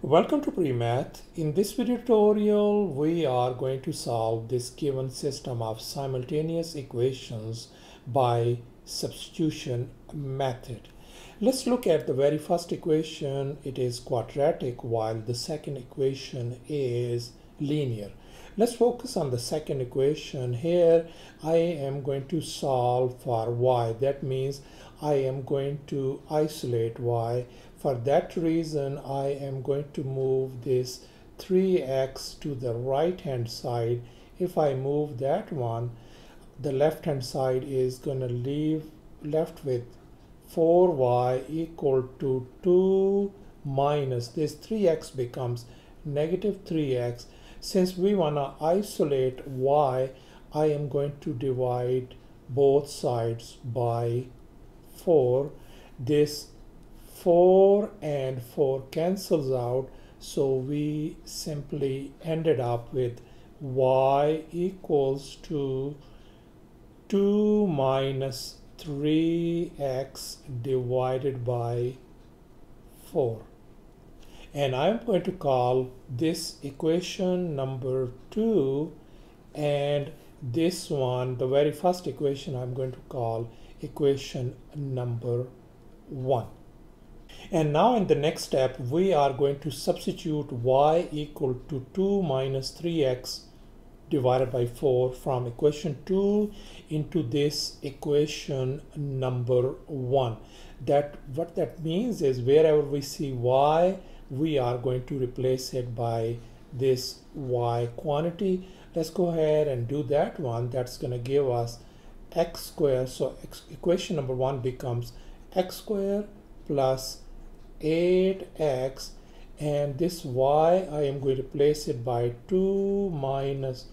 Welcome to PreMath. In this video tutorial, we are going to solve this given system of simultaneous equations by substitution method. Let's look at the very first equation. It is quadratic while the second equation is linear. Let's focus on the second equation. Here I am going to solve for y. That means I am going to isolate y. For that reason, I am going to move this 3x to the right hand side. If I move that one, the left hand side is going to leave left with 4y equal to 2 minus this 3x becomes negative 3x since we want to isolate y, I am going to divide both sides by 4. This 4 and 4 cancels out, so we simply ended up with y equals to 2 minus 3x divided by 4 and I'm going to call this equation number 2 and this one the very first equation I'm going to call equation number 1 and now in the next step we are going to substitute y equal to 2 minus 3x divided by 4 from equation 2 into this equation number 1 that what that means is wherever we see y we are going to replace it by this y quantity. Let's go ahead and do that one. That's going to give us x squared so x, equation number one becomes x squared plus 8x and this y I am going to replace it by 2 minus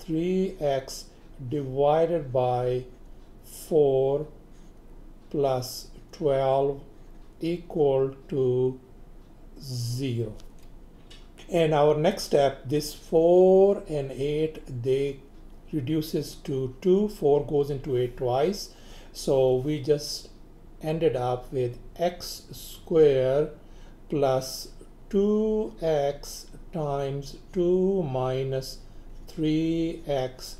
3x divided by 4 plus 12 equal to 0 and our next step this 4 and 8 they reduces to 2 4 goes into 8 twice. So we just ended up with x square plus 2x times 2 minus 3x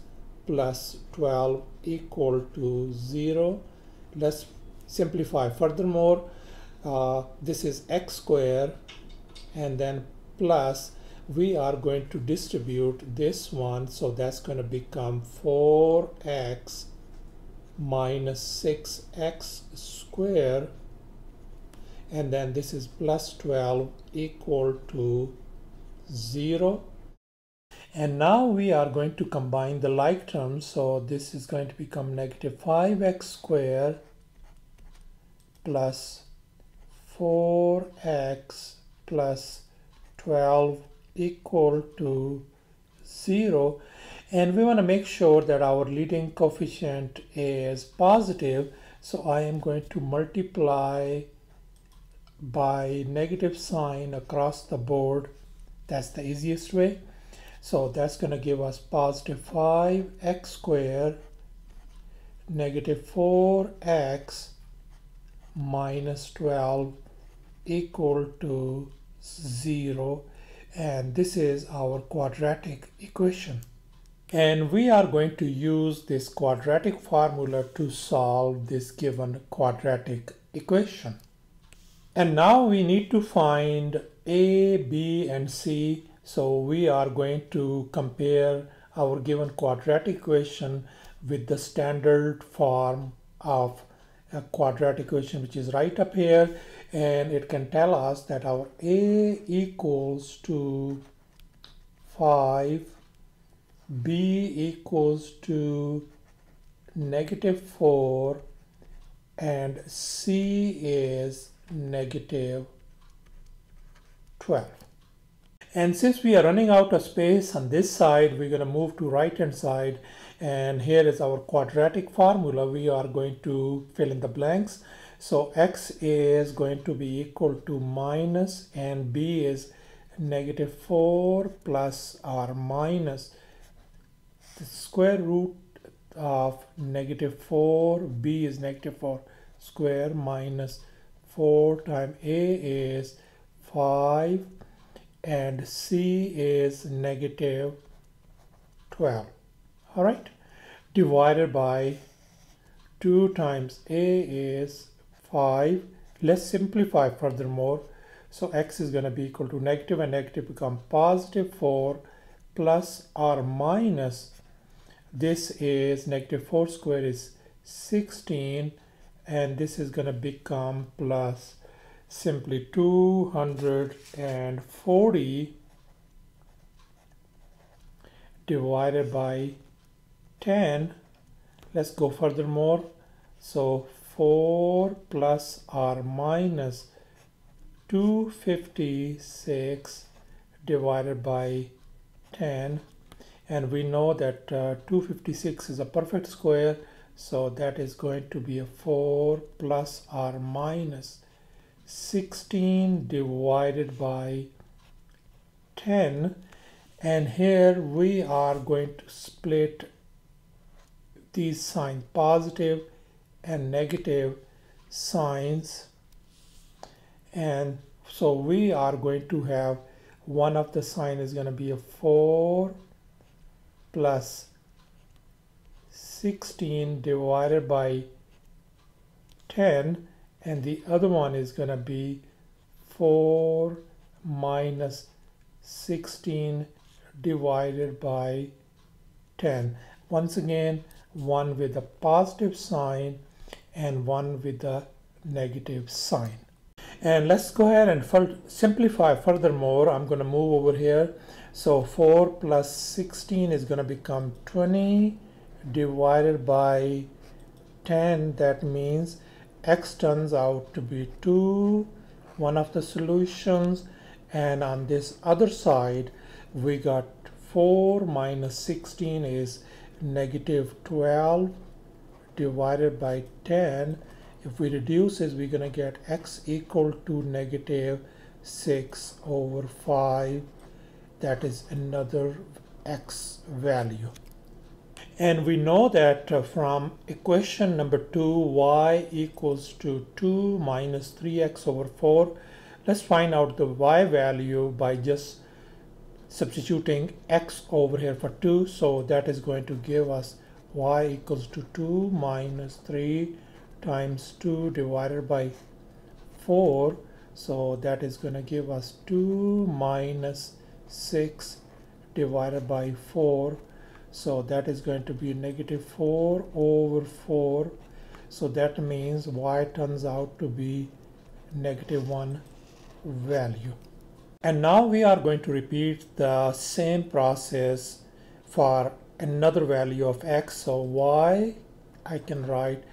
plus 12 equal to 0 let's simplify furthermore. Uh, this is x square and then plus we are going to distribute this one so that's going to become 4x minus 6x square and then this is plus 12 equal to 0 and now we are going to combine the like terms. So this is going to become negative 5x square plus 4x plus 12 equal to 0 and we want to make sure that our leading coefficient is positive so I am going to multiply by negative sign across the board. That's the easiest way. So that's going to give us positive 5x squared negative 4x minus 12 equal to 0 and this is our quadratic equation and we are going to use this quadratic formula to solve this given quadratic equation. And now we need to find a b and c. So we are going to compare our given quadratic equation with the standard form of a quadratic equation which is right up here. And it can tell us that our a equals to 5 b equals to negative 4 and c is negative 12 and since we are running out of space on this side we're going to move to right hand side. And here is our quadratic formula we are going to fill in the blanks. So x is going to be equal to minus and b is negative 4 plus or minus the square root of negative 4 b is negative 4 square minus 4 times a is 5 and c is negative 12 all right? Divided by 2 times a is 5 let's simplify furthermore. So x is going to be equal to negative and negative become positive 4 plus or minus this is negative 4 square is 16 and this is going to become plus simply 240 divided by 10 let's go furthermore. So 4 plus or minus 256 divided by 10 and we know that uh, 256 is a perfect square so that is going to be a 4 plus or minus 16 divided by 10 and here we are going to split these signs positive and negative signs. And so we are going to have one of the sign is going to be a 4 plus 16 divided by 10 and the other one is going to be 4 minus 16 divided by 10 once again one with a positive sign and one with a negative sign and let's go ahead and simplify furthermore. I'm going to move over here. So 4 plus 16 is going to become 20 divided by 10 that means x turns out to be 2 one of the solutions. And on this other side we got 4 minus 16 is negative 12 divided by 10 if we reduce this we're going to get x equal to negative 6 over 5 that is another x value. And we know that uh, from equation number 2 y equals to 2 minus 3x over 4 let's find out the y value by just substituting x over here for 2 so that is going to give us y equals to 2 minus 3 times 2 divided by 4 so that is going to give us 2 minus 6 divided by 4 so that is going to be negative 4 over 4 so that means y turns out to be negative 1 value. And now we are going to repeat the same process for another value of x. So y, I can write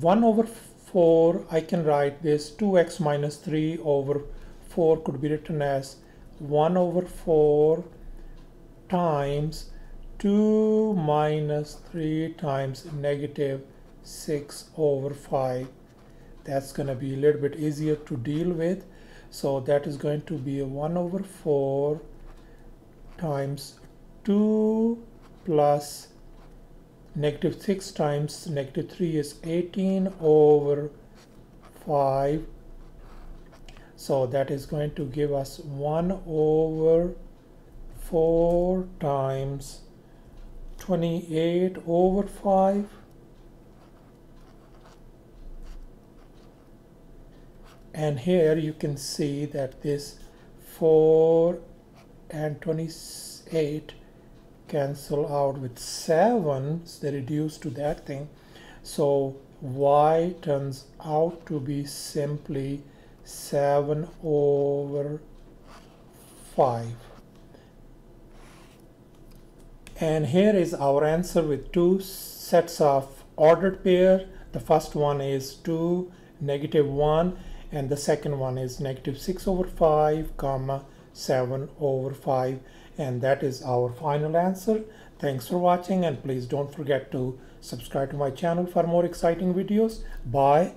1 over 4, I can write this 2x minus 3 over 4 could be written as 1 over 4 times 2 minus 3 times negative 6 over 5. That's going to be a little bit easier to deal with so that is going to be 1 over 4 times 2 plus negative 6 times negative 3 is 18 over 5 so that is going to give us 1 over 4 times 28 over 5 and here you can see that this 4 and 28 cancel out with 7 so they reduce to that thing. So y turns out to be simply 7 over 5 and here is our answer with two sets of ordered pair. The first one is 2 negative 1 and the second one is negative 6 over 5 comma 7 over 5 and that is our final answer. Thanks for watching and please don't forget to subscribe to my channel for more exciting videos. Bye